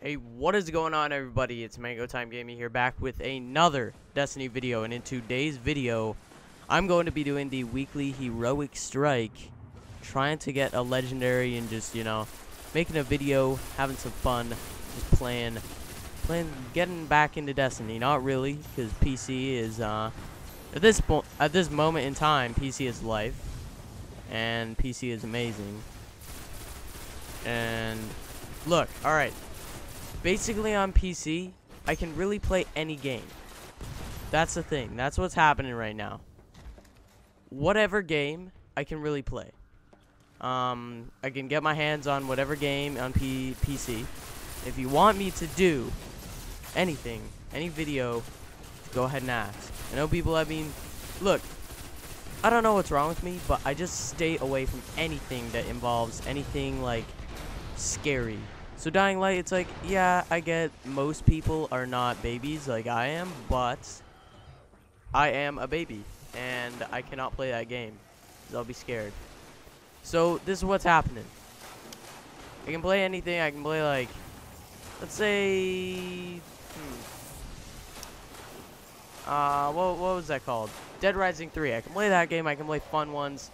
Hey, what is going on everybody? It's Mango Time Gaming here back with another Destiny video and in today's video I'm going to be doing the weekly heroic strike trying to get a legendary and just, you know, making a video, having some fun, just playing playing getting back into Destiny. Not really cuz PC is uh at this point at this moment in time PC is life and PC is amazing. And look, all right basically on PC, I can really play any game. That's the thing. That's what's happening right now. Whatever game, I can really play. Um, I can get my hands on whatever game on P PC. If you want me to do anything, any video, go ahead and ask. I know people I mean, look, I don't know what's wrong with me, but I just stay away from anything that involves anything like scary so Dying Light, it's like, yeah, I get most people are not babies like I am, but I am a baby, and I cannot play that game, because I'll be scared. So this is what's happening. I can play anything, I can play like, let's say, hmm, uh, what, what was that called? Dead Rising 3. I can play that game, I can play fun ones,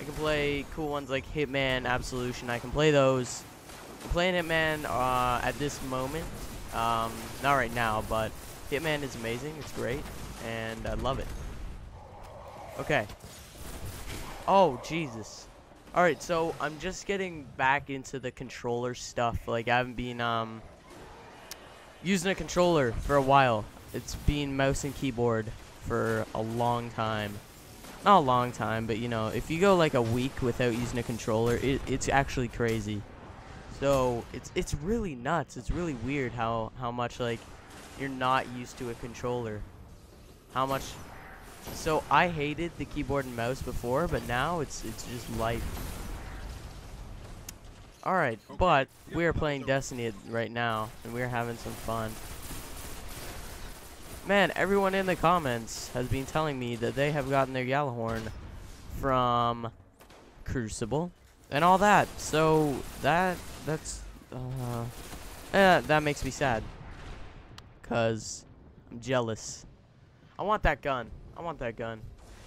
I can play cool ones like Hitman, Absolution, I can play those. Playing Hitman uh, at this moment. Um, not right now, but Hitman is amazing. It's great, and I love it. Okay. Oh, Jesus. Alright, so I'm just getting back into the controller stuff. Like, I haven't been um, using a controller for a while. It's been mouse and keyboard for a long time. Not a long time, but, you know, if you go, like, a week without using a controller, it, it's actually crazy. So it's it's really nuts. It's really weird how how much like you're not used to a controller. How much so I hated the keyboard and mouse before, but now it's it's just life. Alright, but we are playing Destiny right now, and we're having some fun. Man, everyone in the comments has been telling me that they have gotten their Gjallarhorn from Crucible and all that. So that that's uh, eh, that makes me sad. Cause I'm jealous. I want that gun. I want that gun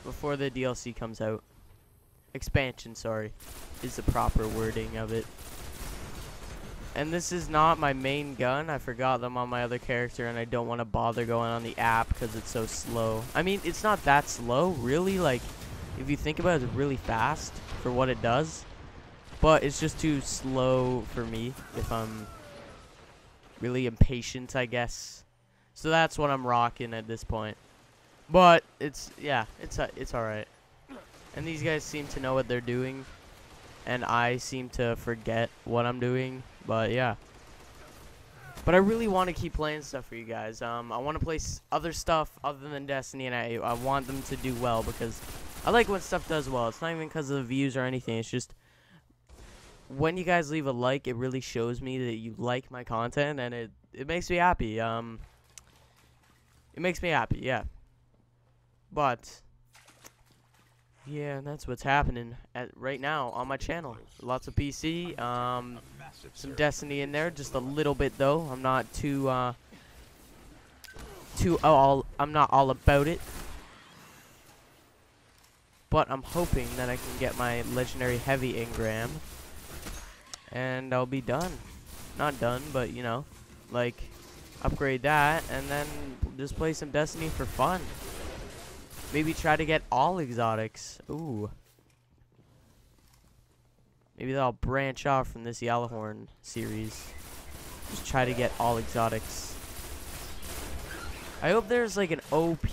before the DLC comes out. Expansion, sorry, is the proper wording of it. And this is not my main gun. I forgot them on my other character, and I don't want to bother going on the app because it's so slow. I mean, it's not that slow, really. Like, if you think about it, it's really fast for what it does. But it's just too slow for me if I'm really impatient, I guess. So that's what I'm rocking at this point. But it's yeah, it's uh, it's all right. And these guys seem to know what they're doing, and I seem to forget what I'm doing. But yeah. But I really want to keep playing stuff for you guys. Um, I want to play other stuff other than Destiny, and I I want them to do well because I like when stuff does well. It's not even because of the views or anything. It's just when you guys leave a like, it really shows me that you like my content, and it it makes me happy. Um, it makes me happy, yeah. But yeah, that's what's happening at right now on my channel. Lots of PC, um, some Destiny in there, just a little bit though. I'm not too uh, too all. I'm not all about it. But I'm hoping that I can get my legendary heavy engram and I'll be done. Not done, but you know, like upgrade that and then just play some Destiny for fun. Maybe try to get all exotics. Ooh. Maybe that'll branch off from this Gjallarhorn series. Just try to get all exotics. I hope there's like an OP,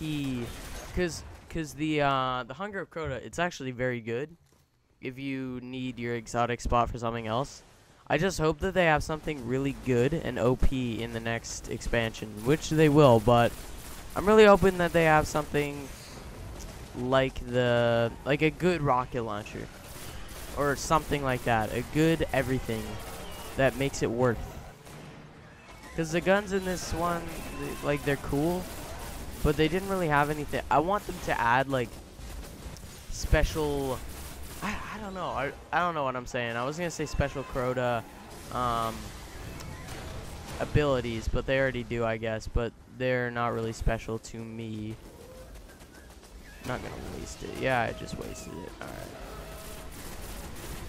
cause, cause the uh, the Hunger of Crota, it's actually very good. If you need your exotic spot for something else, I just hope that they have something really good and OP in the next expansion, which they will, but I'm really hoping that they have something like the like a good rocket launcher or something like that, a good everything that makes it worth. Cuz the guns in this one like they're cool, but they didn't really have anything. I want them to add like special I, I don't know. I, I don't know what I'm saying. I was going to say special Crota. Um, abilities, but they already do, I guess. But they're not really special to me. Not gonna waste it. Yeah, I just wasted it. Alright.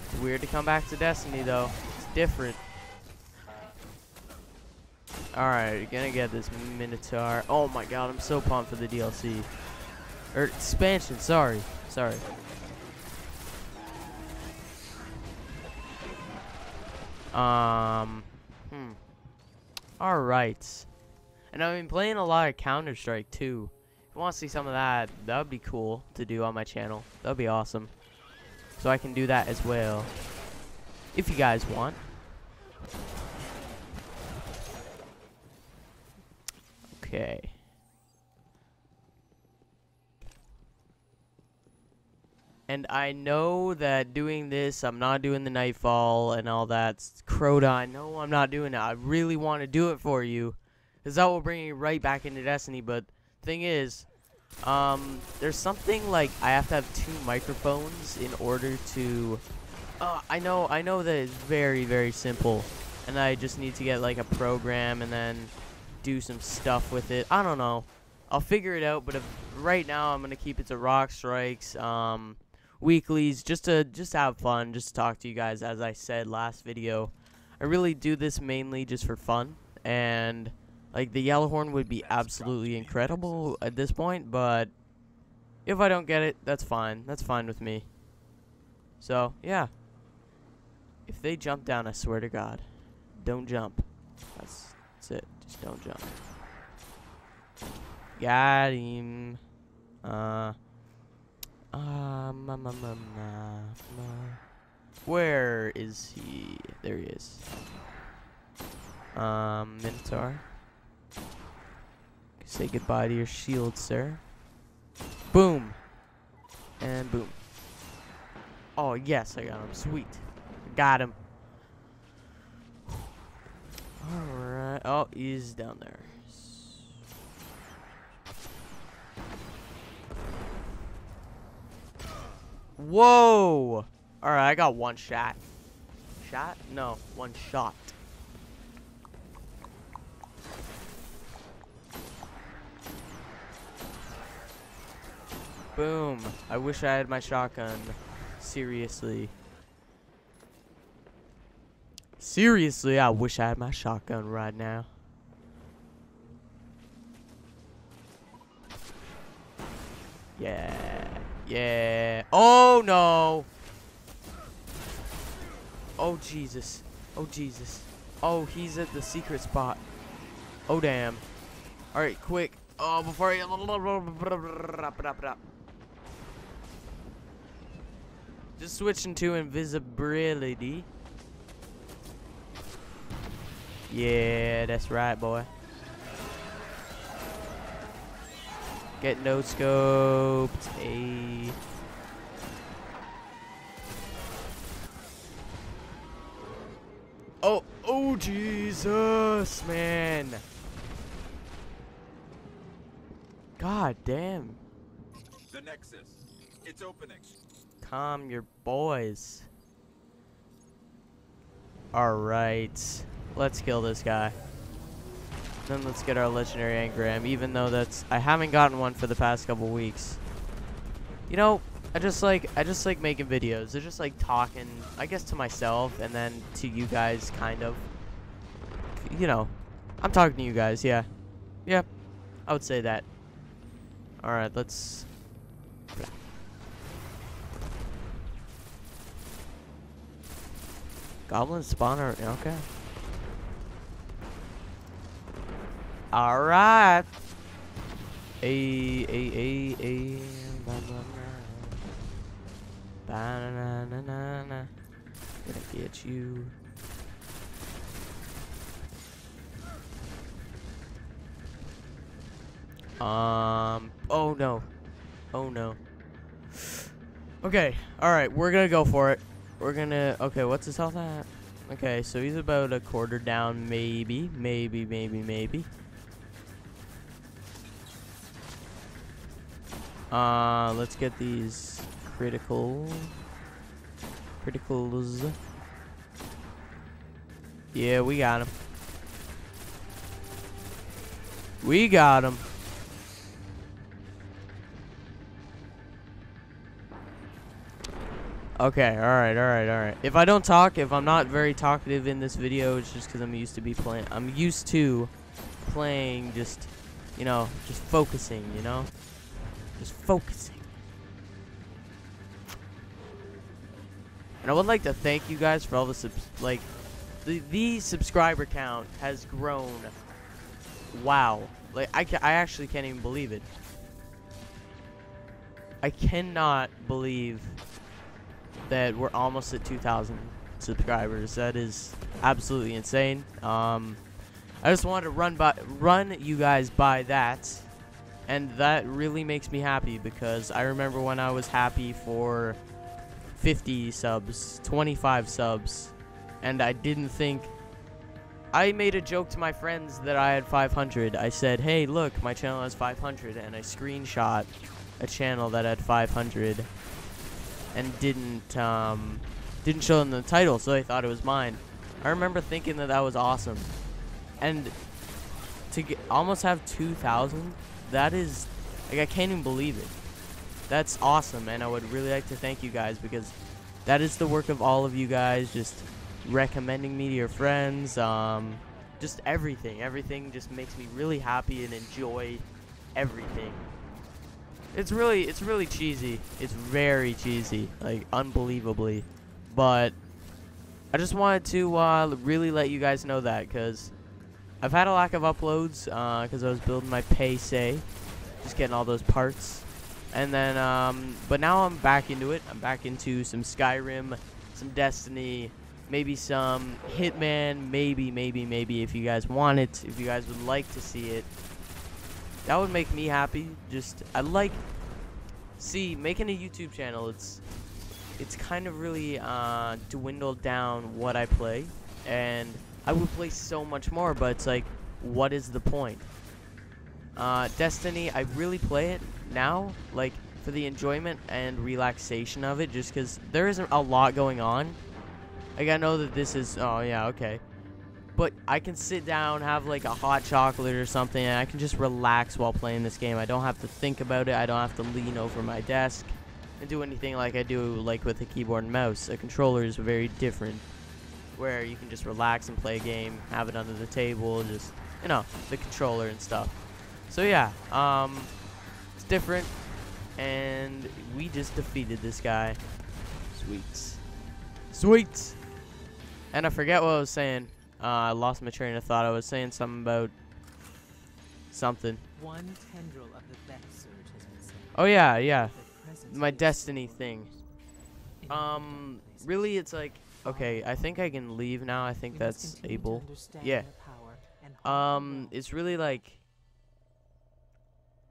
It's weird to come back to Destiny, though. It's different. Alright, gonna get this Minotaur. Oh my god, I'm so pumped for the DLC. Or expansion, sorry. Sorry. Um, hmm. Alright. And I've been playing a lot of Counter-Strike, too. If you want to see some of that, that would be cool to do on my channel. That would be awesome. So I can do that as well. If you guys want. Okay. And I know that doing this, I'm not doing the Nightfall and all that. Crota, I know I'm not doing it. I really want to do it for you. Because that will bring you right back into Destiny. But thing is, um, there's something like I have to have two microphones in order to... Uh, I know, I know that it's very, very simple. And I just need to get like a program and then do some stuff with it. I don't know. I'll figure it out, but if, right now I'm going to keep it to Rock Strikes. Um, weeklies just to just have fun, just to talk to you guys as I said last video. I really do this mainly just for fun and like the Gjallarhorn would be absolutely incredible at this point, but if I don't get it, that's fine. That's fine with me. So, yeah. If they jump down, I swear to God, don't jump. That's, that's it. Just don't jump. Got him. Uh, ma, Where is he? There he is. Um, Minotaur. Say goodbye to your shield, sir. Boom. And boom. Oh, yes, I got him. Sweet. Got him. Alright. Oh, he's down there. Whoa! Alright, I got one shot. Shot? No, one shot. Boom. I wish I had my shotgun. Seriously. Seriously, I wish I had my shotgun right now. Yeah. Yeah. Oh, no. Oh, Jesus. Oh, Jesus. Oh, he's at the secret spot. Oh, damn. Alright, quick. Oh, before I... Just switching to invisibility. Yeah, that's right, boy. Get no scoped. A. Oh, oh, Jesus, man. God damn. The Nexus. It's opening. Calm your boys. Alright. Let's kill this guy. Then let's get our legendary engram, even though that's I haven't gotten one for the past couple weeks. You know, I just like I just like making videos. I just like talking, I guess to myself and then to you guys kind of. You know, I'm talking to you guys, yeah. Yeah. I would say that. Alright, let's Goblin spawner, okay. Alright. A a a a ba na na na na Gonna get you. Um oh no. Oh no. Okay, alright, we're gonna go for it. We're gonna okay, what's his health at? Okay, so he's about a quarter down, maybe, maybe, maybe, maybe. Uh, let's get these critical criticals. Yeah, we got him. We got him. Okay, alright, alright, alright. If I don't talk, if I'm not very talkative in this video, it's just because I'm used to be playing. I'm used to playing just, you know, just focusing, you know? Just focusing. And I would like to thank you guys for all the subs, like, the, the subscriber count has grown. Wow. Like, I, I actually can't even believe it. I cannot believe that we're almost at 2,000 subscribers. That is absolutely insane. Um, I just wanted to run by, run you guys by that, and that really makes me happy because I remember when I was happy for 50 subs, 25 subs, and I didn't think. I made a joke to my friends that I had 500. I said, "Hey, look, my channel has 500," and I screenshot a channel that had 500 and didn't um, didn't show them the title, so they thought it was mine. I remember thinking that that was awesome, and to get almost have 2,000, that is like I can't even believe it. That's awesome, and I would really like to thank you guys because that is the work of all of you guys. Just recommending me to your friends, um, just everything. Everything just makes me really happy and enjoy everything. It's really, it's really cheesy. It's very cheesy, like unbelievably. But I just wanted to uh, really let you guys know that because I've had a lack of uploads because uh, I was building my PC, say. just getting all those parts. And then, um, but now I'm back into it. I'm back into some Skyrim, some Destiny, maybe some Hitman, maybe, maybe, maybe if you guys want it, if you guys would like to see it. That would make me happy. Just, I like, see, making a YouTube channel, it's, it's kind of really uh, dwindled down what I play. And I would play so much more, but it's like, what is the point? Uh, Destiny, I really play it now, like, for the enjoyment and relaxation of it, just because there isn't a lot going on. Like, I know that this is, oh, yeah, okay. But I can sit down, have, like, a hot chocolate or something, and I can just relax while playing this game. I don't have to think about it. I don't have to lean over my desk and do anything like I do, like, with a keyboard and mouse. A controller is very different, where you can just relax and play a game, have it under the table, just, you know, the controller and stuff. So, yeah, um, it's different, and we just defeated this guy. Sweets. Sweets! And I forget what I was saying. Uh, I lost my train of thought. I was saying something about something. One tendril of the Surge has been set. Oh yeah, yeah. My destiny thing. Um, really, it's like okay. I think I can leave now. I think We that's able. Yeah. Um, it's really like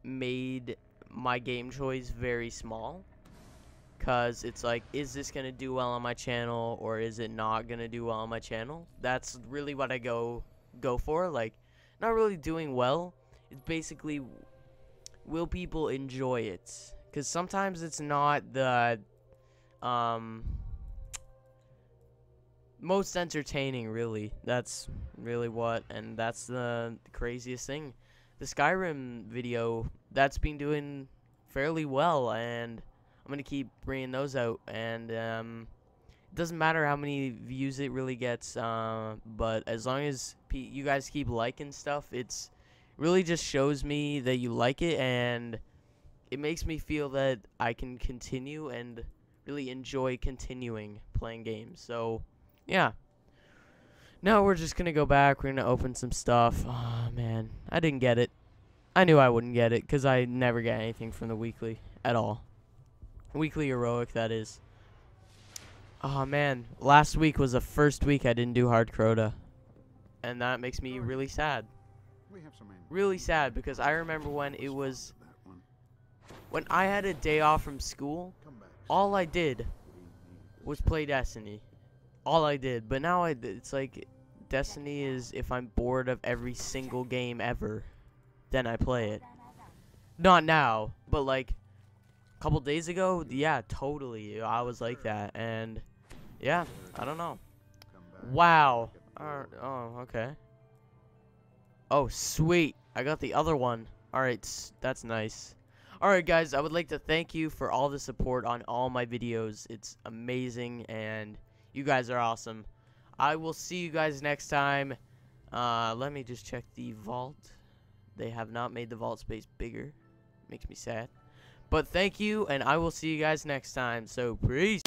made my game choice very small. Cause it's like, is this gonna do well on my channel or is it not gonna do well on my channel? That's really what I go go for. Like, not really doing well. It's basically, will people enjoy it? Cause sometimes it's not the, um, most entertaining really. That's really what and that's the craziest thing. The skyrim video that's been doing fairly well and i'm gonna keep bringing those out and um it doesn't matter how many views it really gets uh, but as long as you guys keep liking stuff it's really just shows me that you like it and it makes me feel that i can continue and really enjoy continuing playing games. So yeah. Now we're just gonna go back. We're gonna open some stuff. Oh man, I didn't get it. I knew I wouldn't get it because I never get anything from the weekly at all. Weekly heroic, that is. Oh man, last week was the first week I didn't do hard Crota, and that makes me really sad. We have some Really sad because I remember when it was when I had a day off from school. All I did was play Destiny. All I did. But now I, it's like Destiny is if I'm bored of every single game ever, then I play it. Not now, but like a couple days ago, yeah, totally. I was like that, and yeah, I don't know. Wow. Door. oh, okay. Oh, sweet. I got the other one. Alright, that's nice. Alright, guys, I would like to thank you for all the support on all my videos. It's amazing, and you guys are awesome. I will see you guys next time. Uh, let me just check the vault. They have not made the vault space bigger. Makes me sad. But thank you, and I will see you guys next time. So, peace.